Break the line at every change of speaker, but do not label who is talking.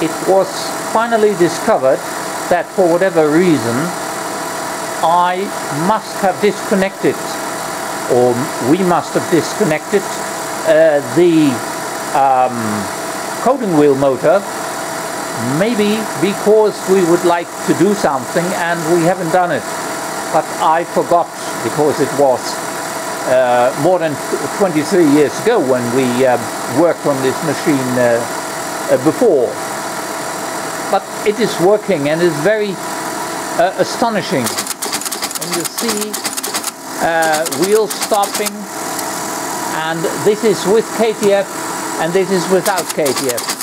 it was finally discovered that for whatever reason I must have disconnected or we must have disconnected uh, the um, wheel motor maybe because we would like to do something and we haven't done it. But I forgot because it was uh, more than 23 years ago when we uh, worked on this machine uh, uh, before but it is working and is very uh, astonishing. When you see uh, wheels stopping and this is with KTF and this is without KTF